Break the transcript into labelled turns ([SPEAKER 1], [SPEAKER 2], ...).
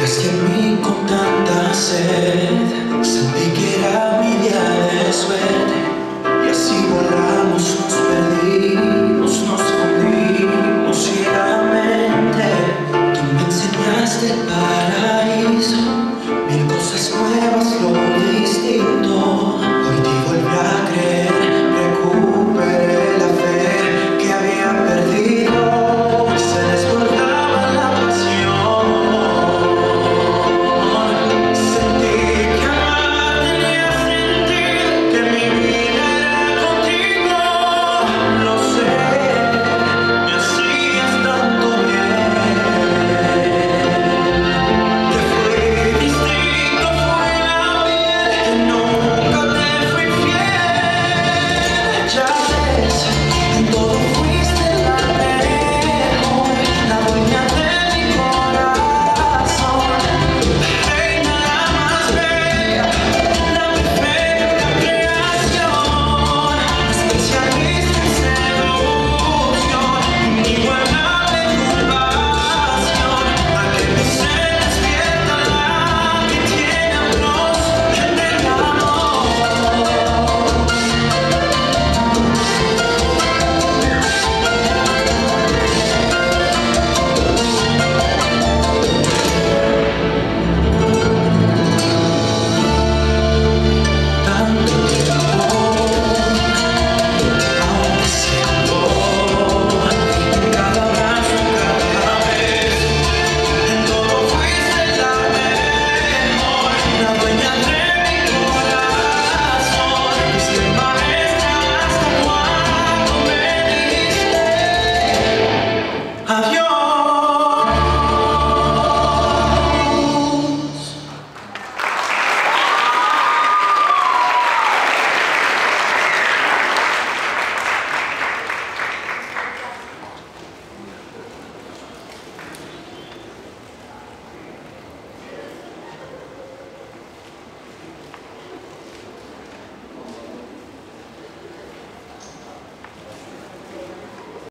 [SPEAKER 1] Llegaste a mí con tanta sed, sentí que era